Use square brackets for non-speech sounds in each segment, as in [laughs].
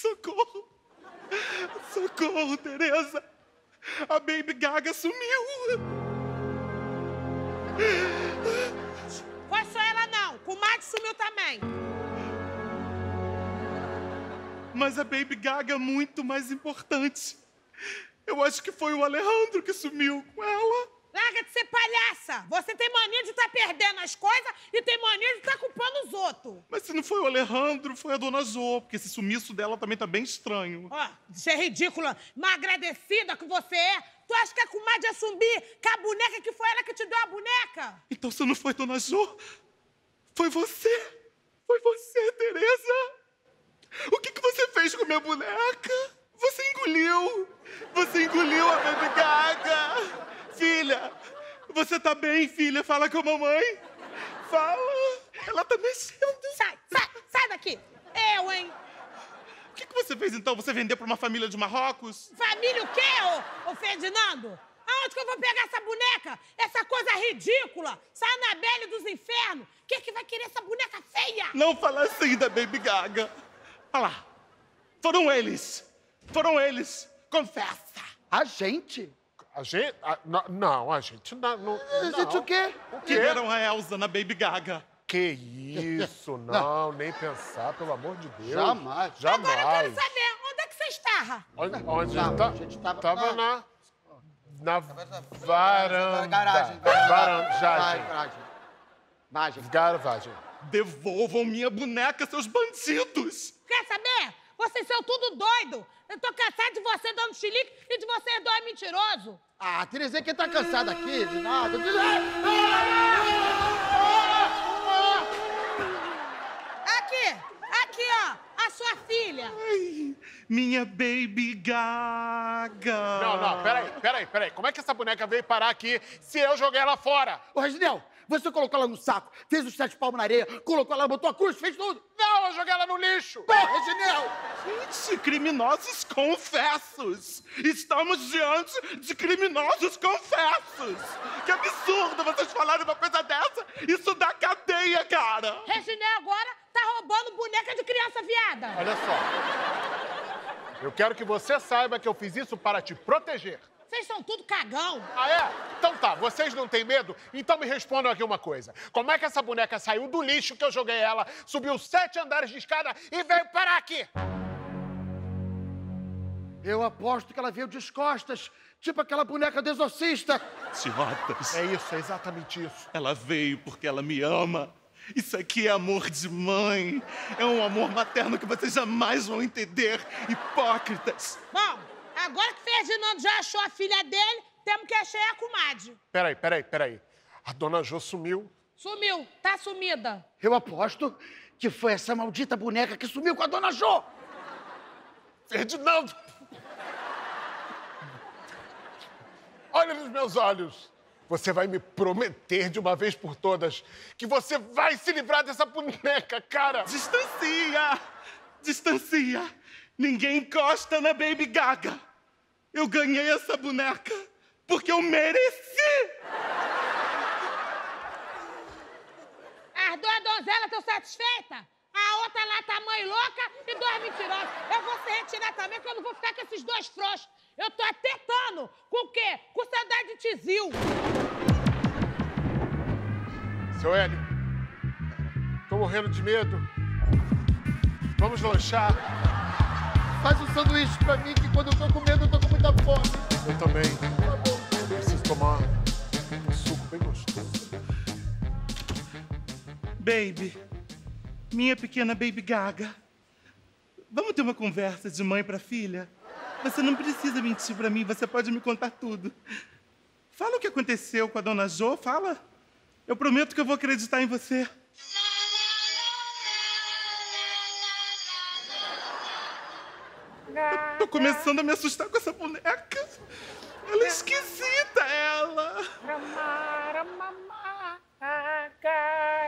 Socorro! Socorro, Tereza! A Baby Gaga sumiu! Foi só ela não. O Mate sumiu também. Mas a Baby Gaga é muito mais importante. Eu acho que foi o Alejandro que sumiu com ela. Você tem mania de estar perdendo as coisas e tem mania de estar culpando os outros. Mas se não foi o Alejandro, foi a dona Jo, porque esse sumiço dela também tá bem estranho. Ó, isso é ridícula. Mal agradecida que você é. Tu acha que a comadre ia sumir com a boneca que foi ela que te deu a boneca? Então se não foi dona Jo, foi você. Foi você, Tereza. O que, que você fez com minha boneca? Você engoliu. Você engoliu a Baby Gaga. Filha, você tá bem, filha? Fala com a mamãe. Fala. Ela tá mexendo. Sai, sai, sai daqui. Eu, hein? O que, que você fez então? Você vendeu pra uma família de Marrocos? Família o quê, ô, ô Ferdinando? Aonde que eu vou pegar essa boneca? Essa coisa ridícula! Essa Anabelle dos infernos! Quem é que vai querer essa boneca feia? Não fala assim da Baby Gaga. Olha lá. Foram eles. Foram eles. Confessa. A gente? A gente. a- não, não, a gente não. não A gente o quê? O Que quê? deram a Elsa na Baby Gaga. Que isso, [laughs] não, nem pensar, pelo amor de Deus. Jamais. Jamais. Agora eu quero saber, onde é que você está? Onde, onde Não, tá? a gente tava- tava na. Na varanda. Garagem. Garagem. Garagem. Garagem. Devolvam minha boneca, seus bandidos. Quer saber? Vocês são tudo doido. Eu tô cansado de você dando chilique e de vocês dois mentirosos. Ah, Terezinha, quem tá cansada aqui de nada? De... Aqui, aqui, ó, a sua filha. Ai, minha Baby Gaga. Não, não, peraí, peraí, peraí. Como é que essa boneca veio parar aqui se eu joguei ela fora? Ô, Reginel, você colocou ela no saco, fez os sete palmos na areia, colocou ela, botou a cruz, fez tudo. Não, eu joguei ela no lixo. Pô, Reginel! Gente, criminosos confessos. Estamos diante de criminosos confessos. Que absurdo vocês falarem uma coisa dessa. Isso dá cadeia, cara. Reginel agora tá roubando boneca de criança viada. Olha só. Eu quero que você saiba que eu fiz isso para te proteger. Vocês são tudo cagão. Ah, é? Então tá, vocês não têm medo? Então me respondam aqui uma coisa. Como é que essa boneca saiu do lixo que eu joguei ela, subiu sete andares de escada e veio parar aqui? Eu aposto que ela veio de costas, tipo aquela boneca do exorcista. Idiotas. É isso, é exatamente isso. Ela veio porque ela me ama. Isso aqui é amor de mãe. É um amor materno que vocês jamais vão entender. Hipócritas. Bom, agora que Ferdinando já achou a filha dele, temos que achar a comadre. Peraí, peraí, peraí. A dona Jo sumiu. Sumiu, tá sumida. Eu aposto que foi essa maldita boneca que sumiu com a dona Jo. Ferdinando! Olha nos meus olhos. Você vai me prometer de uma vez por todas que você vai se livrar dessa boneca, cara. Distancia! Distancia! Ninguém encosta na Baby Gaga. Eu ganhei essa boneca porque eu mereci! As duas donzelas estão satisfeitas? A outra lá tá mãe louca e dois mentirosos. Eu vou se retirar também, porque eu não vou ficar com esses dois frouxos. Eu tô atetando. Com o quê? Com saudade de Tizil. Seu Hélio, tô morrendo de medo. Vamos lanchar? Faz um sanduíche pra mim, que quando eu tô com medo, eu tô com muita fome. Eu também. Preciso tomar um suco bem gostoso. Baby, minha pequena Baby Gaga, vamos ter uma conversa de mãe para filha? Você não precisa mentir para mim, você pode me contar tudo. Fala o que aconteceu com a dona Jo, fala. Eu prometo que eu vou acreditar em você. Eu tô começando a me assustar com essa boneca. Ela é esquisita, ela.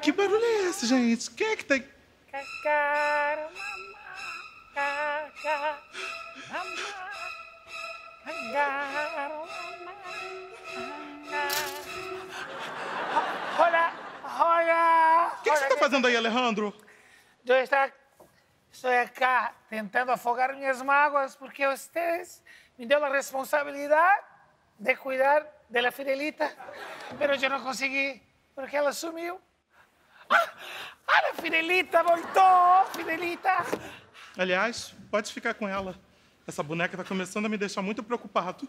Que barulho é esse, gente? Quem é que tá... Hola, hola. O que, que você tá fazendo aí, Alejandro? Yo está Estou acá tentando afogar minhas mágoas porque vocês me deu a responsabilidade de cuidar da Fidelita, mas eu não consegui porque ela sumiu. Ah, a Fidelita voltou, Fidelita. Aliás, pode ficar com ela. Essa boneca tá começando a me deixar muito preocupado.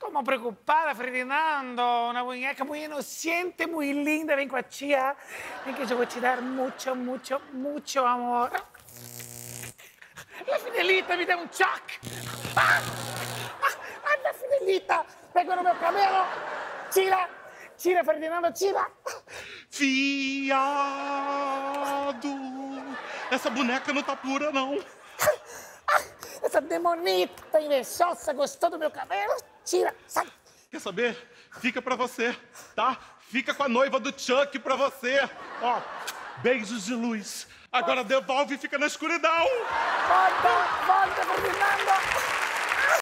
Como preocupada, Ferdinando. Una muñeca muy inocente, muy linda. Ven com a tia. Ven que eu vou te dar mucho, mucho, mucho amor. Fidelita me deu um choque. Ah! Ah, anda, Fidelita. Pega no meu cabelo. Tira. Tira, Ferdinando, tira. Fiado! Essa boneca não tá pura, não. Essa demonita invejosa gostou do meu cabelo. Tira, sai. Quer saber? Fica pra você, tá? Fica com a noiva do Chuck pra você. Ó, beijos de luz. Agora devolve e fica na escuridão. Volta, volta, Ferdinando.